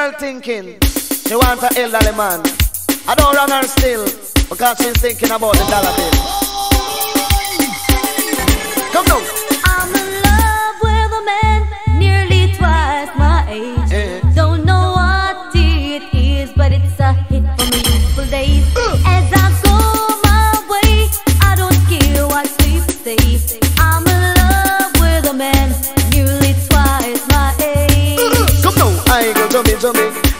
Girl thinking she wants an elderly man. I don't run her still because she's thinking about the dollar bill. Come now.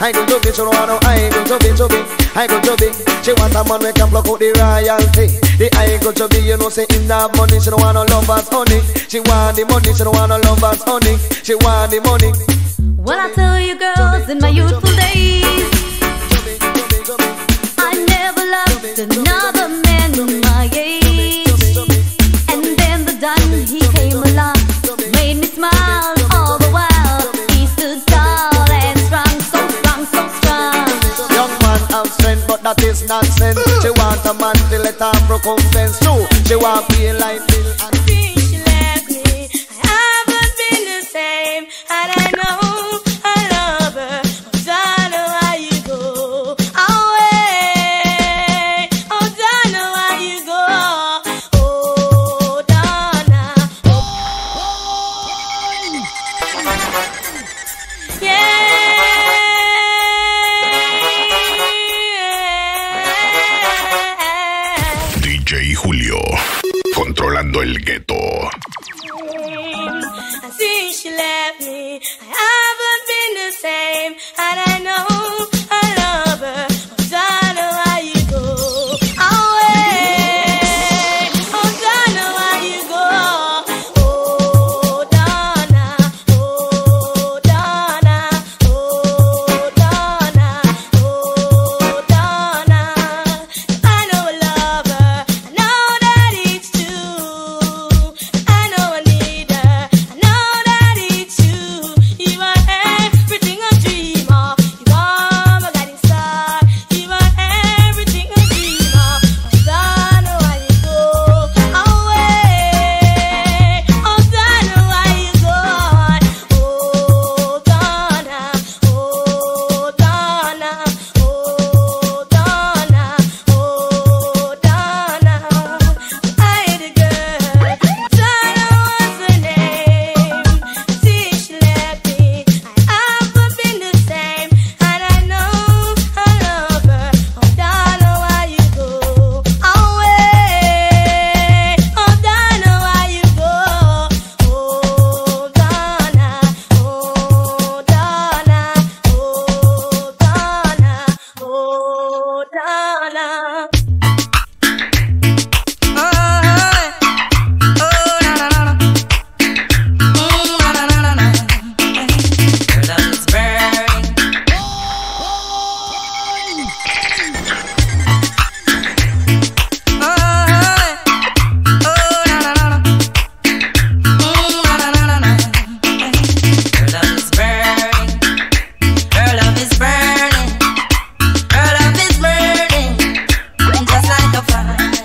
I go to me, so no, I go to me, to me. I go to me. She want a man we can block out the royalty. The I go to me, you know, say in that money, she don't want no lovers, honey. She want the money, she don't want no lovers, honey. She want the money. Well, I tell you, girls, in my youthful days, I never loved another man my age. That is nonsense. She want a man to let her recompense too. She want pay like bill lover.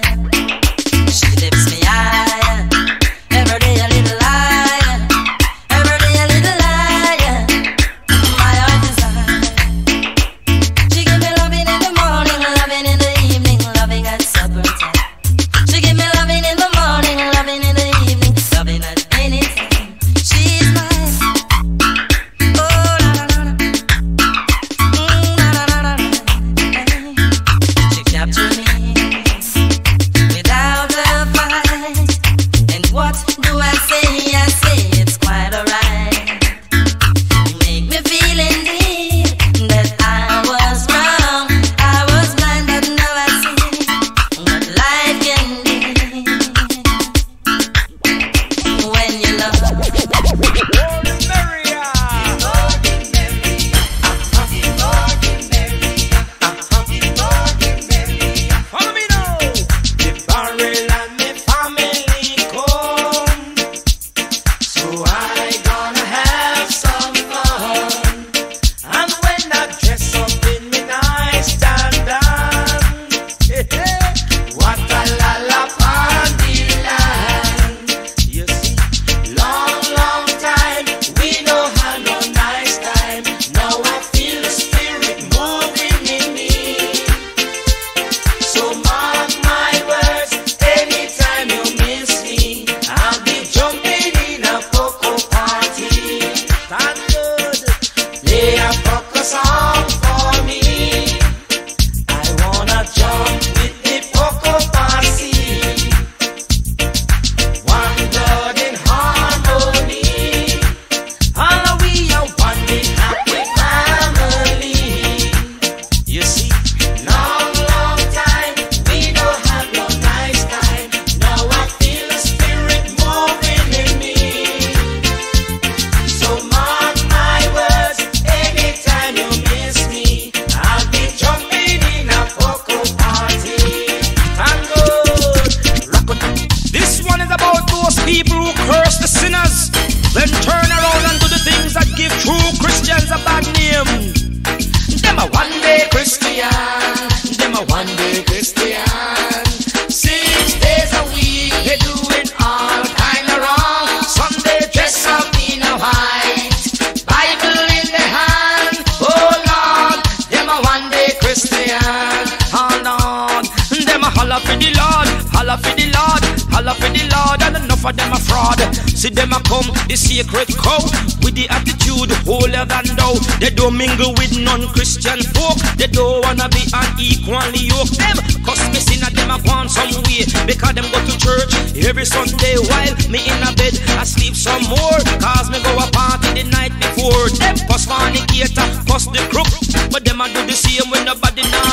Christians a bad name. Them a one day Christian. Them a one day Christian. Six days a week they do it all kind of wrong. Sunday dress up in a white, Bible in their hand. Oh Lord, them a one day Christian. Oh Lord, them a holla for the Lord, holla for the Lord, holla for the Lord, and enough of them a fraud. See them a come the sacred cow with the attitude they don't mingle with non-Christian folk. They don't wanna be unequally yoked. Them, cause me sin at them a gone some way. Because them go to church every Sunday while me in a bed. I sleep some more, cause me go a party the night before. Them cause fornicator, cause the crook. But them a do the same when nobody now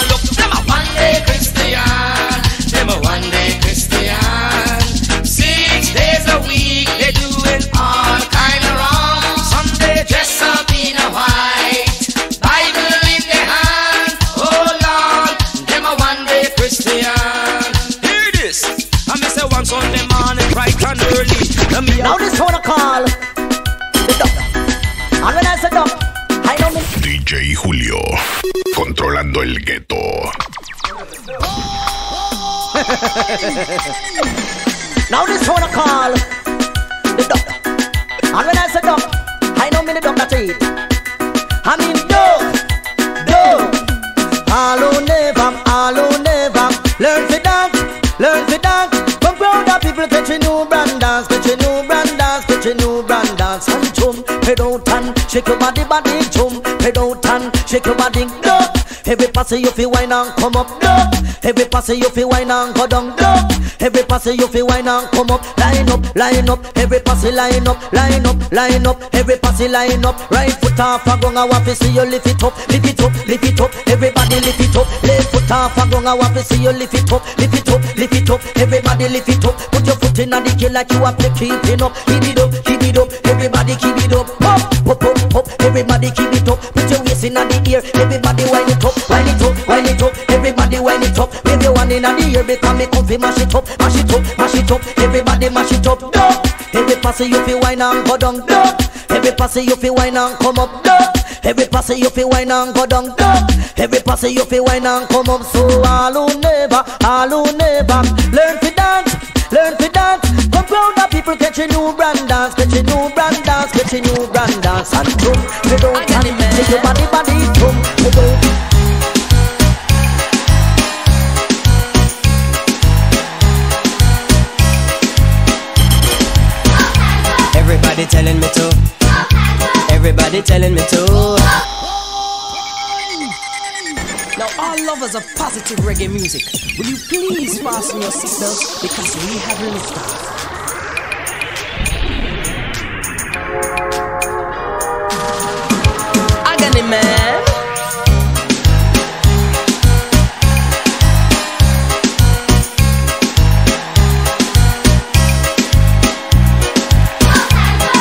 DJ Julio, controlando el gueto. Now this one I call the doctor. And when I say doctor, I know me the doctor to it. Shake your body, body, chum, head out and shake your body, dog. Every pass you feel wine and come up, dog. Every pass you feel wine and go down, dog. Every pass you feel wine and come up, line up, line up. Every pass line up, line up, line up. Every pass line up. Right foot off a gong, I want to see you lift it up, lift it up, lift it up. Everybody lift it up. Left foot off a gong, I want to see you lift it up, lift it up, lift it up. Everybody lift it up. Put your foot in the kill like you are play keeping up. Keep it up, keep it up. Everybody keep it up. Pop, pop, pop, pop. Everybody keep it up. Put your waist in the ear. Everybody wind it up, wind it up, wind it up. Everybody wind it up. Wave your one in the ear because me comfy mash it up, mash it up, mash it up. Everybody mash it up. Duck. Every pass you feel wine and go down. Duck. Every pass you feel wine and come up. Duck. Every pass you feel wine and go down. Duck. Every pass you feel wine and come up. So all who never, all who never learn to dance. Learn to dance. Come round the people catch a new brand dance, catch a new brand dance, catch a new brand dance and boom, you don't and shake your body, body, boom, you don't. Everybody telling me to. Everybody telling me to. Now, all lovers of positive reggae music, will you please fasten your seatbelts because we have liftoff. Agony man.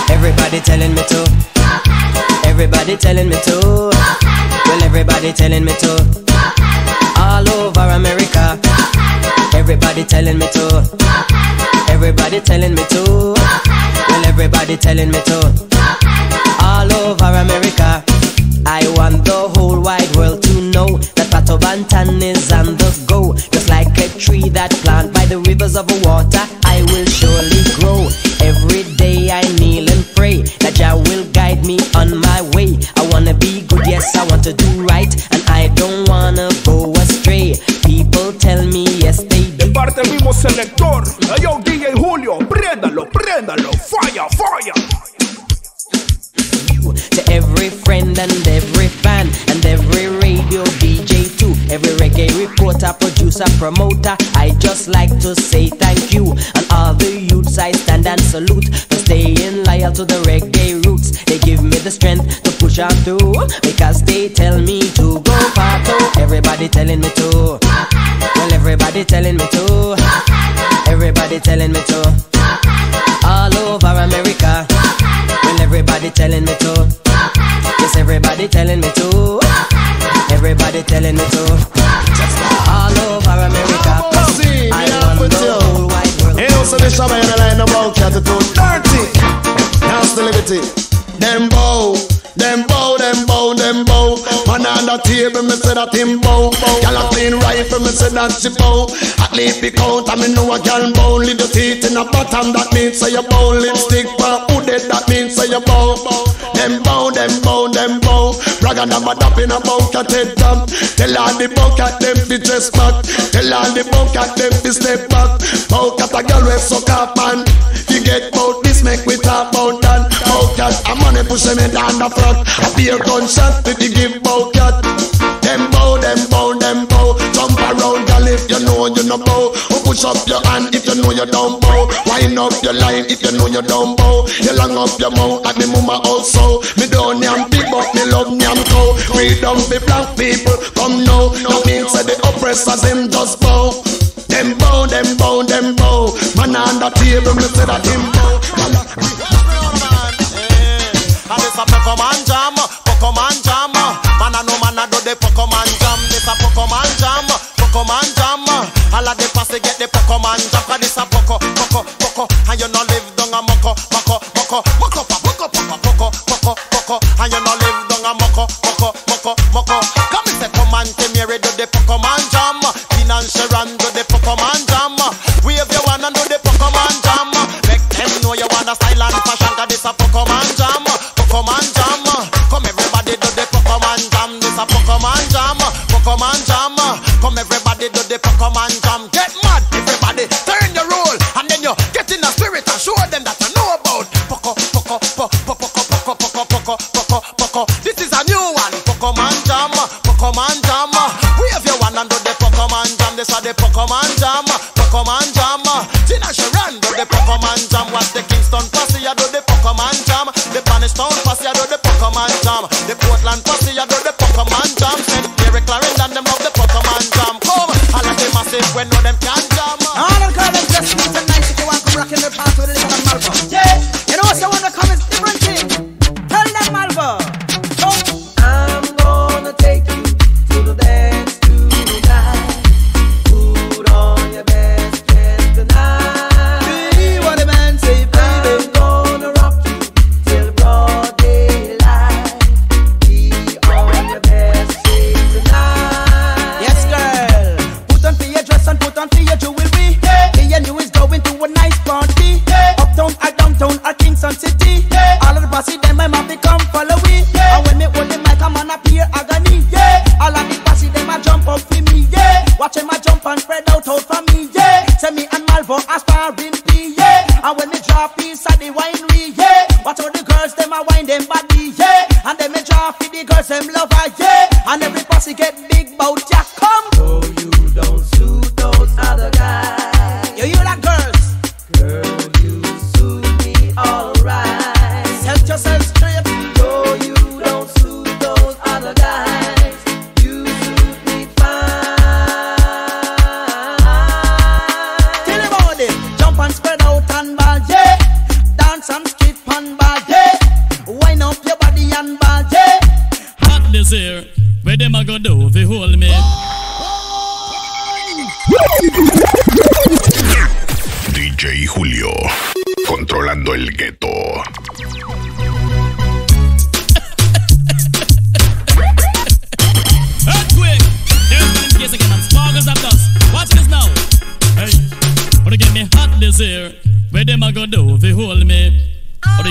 Everybody telling me to. Everybody telling me to. Well, everybody telling me to. All over America. Everybody telling me to. Everybody telling me to. Well, everybody telling me to. All over America. I want the whole wide world to know that Pato Banton is on the go. Just like a tree that planted by the rivers of water, I will surely grow. Every day I kneel and pray that Jah will guide me on my way. I wanna be good, yes, I want to do right, selector. Yo, DJ Julio, préndalo, préndalo. Fire, fire. to every friend and every fan and every radio DJ too. Every reggae reporter, producer, promoter. I just like to say thank you. And all the youths I stand and salute staying loyal to the reggae roots. They give me the strength to push on through because they tell me to go far. Everybody telling me to. Well, everybody telling me to. Everybody telling me to. All over America. Well, everybody telling me to. Yes, everybody telling me to. Everybody telling me to. The table, me say that him bow. Girl a clean rifle, me say that she bow. At least pick out, I me know a girl bow. Little teeth in a bottom, that means say you bow. Lipstick for who dead, that means say you bow. Them bow, them bow, them bow. Bragga them a dap in a bucket head top. Tell all the bucket them fi dress back. Tell all the bucket them fi step back. Bucket a girl we suck up man. You get bout this, make we talk about Bucket a money them in down the front. A beer gunshot fi the give bucket. Them bow, them bow, them bow. Jump around, girl, if you know you no bow. Or push up your hand if you know you don't bow. Wind up your line if you know you don't bow. You long up your mouth at me mama also. Me don't yam big, but me love yam cow. We don't be black people, come now. That means that the oppressors them just bow. Them bow, them bow, them bow. Man on the table, me say that him bow. poco mangiamo, poco mangiamo. Come and come. Get Yeah.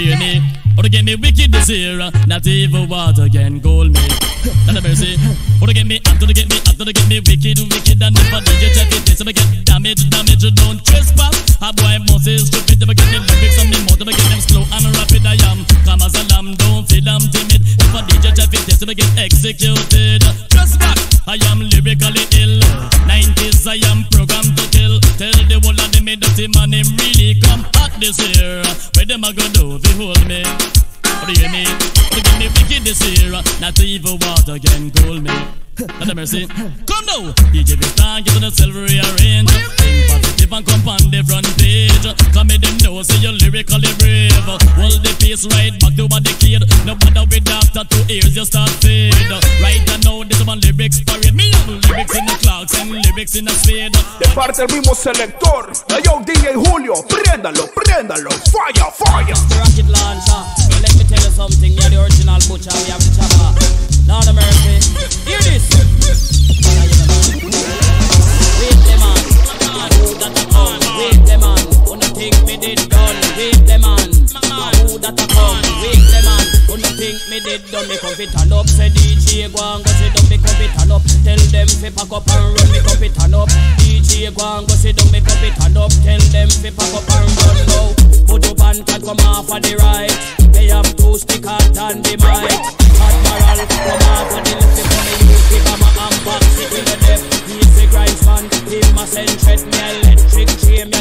Do you hear me? Wicked this year? Not even water can cool me. Not a mercy. To get me hot, to get me hot, to get me wicked, wicked, and I did you check it, this I get damage, damage, don't trespass. A boy must is stupid, I get me lyrics on me if I get them slow and rapid, I am. Come as a lamb, don't feel I'm timid. If I did you check it, this I get executed. Just back, I am lyrically ill. 90s, I am programmed to kill. Tell the whole of them me dirty man, him really come this year. Where them a go do you hold me? What do you hear me? What give me wicked this year? Not even water can cool me. Not a mercy. Come now, DJ Vistan, get on the silver rearrange. Think positive and come on the front page. Come me them know, say you're lyrically brave. Hold the pace right back to what the kid. No matter with after two ears, you start fade. Right now, this one lyrics parade. Me have lyrics in the clocks and lyrics in the spade. De parte del mismo selector, hey, yo DJ Julio, préndalo, préndalo, fire, fire. rocket launcher. Well, let me tell you something. You're the original butcher. We have the chopper. Lord of mercy. Hear Wave them on. Who that a come? Wave them on. Wanna think me did done? Wave them on. Who that a come? Wave them on. Wanna think me did done? Me come fit and up. Say DJ go and go sit down. Me come fit and up. Tell them fi pack up and run. Me come fit and up. DJ go and go sit down. Me come fit and up. Tell them fi pack up and run now. Put up and cut come off on the right. They have two stickers and the mic. Admiral come off on the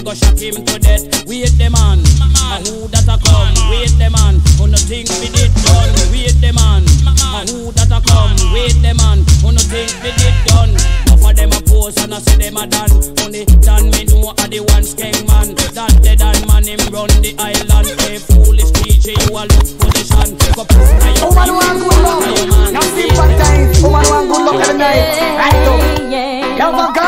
go shock him to death. Wait the man, a who that a come? Wait the man, who no think we did done? Wait the man, a who that a come? Wait the man, who no think we did done? Enough of them a pose and I say them a done. Only done me know a the one skeng man. That dead and man him run the island. Hey foolish DJ, you a look position. Go put na your Woman want good love. Now sympathize. Woman want good love every night. Right up. Love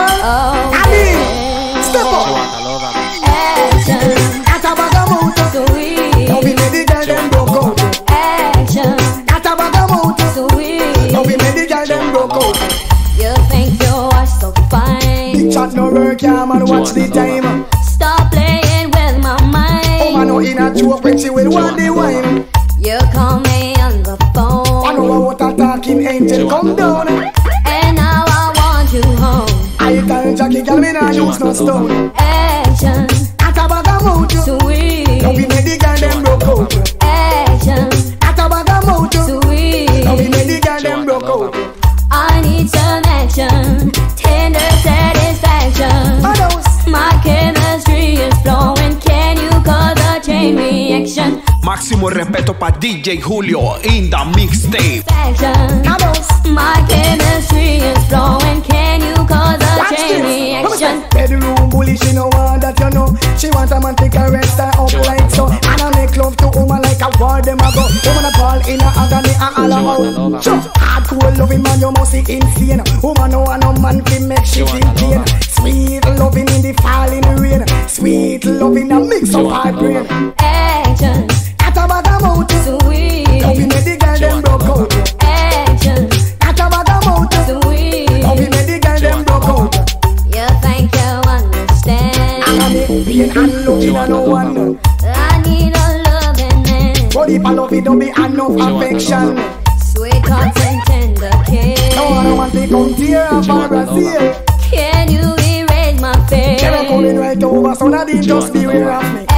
yeah man. Watch the time. Stop playing with my Oh man, mind. no in a joke when she will want the wine. You call me on the phone. I know phone. what a talking angel come down. And now I want you home. I tell Jackie, girl, me nah use no stone. Action. Respeto para DJ Julio in the mixtape. My chemistry is flowing. Can you cause a Watch chain this. Let me say, reaction? Bedroom bully, she know want that you know. She want a man to caress her up like so. And I make love to woman like a war them a go. Woman a call in a agony and all out. Sure, hardcore loving man, you must be insane. Woman no want no man fi make she feel pain. Sweet loving in the falling rain. Sweet loving a mix of hard brain. Action. Got a bag of motor. Sweet. Now the girl them broke out. Action. Got a bag of motor. Sweet. Now the girl them broke out. You think you understand? I make pain and loving a no one. I need a loving man. But if I love it, don't be enough affection. Sweet hearts and tender No one care. want to come tear up for Brazil. Can you erase my Never coming right over, so now they just beware of me.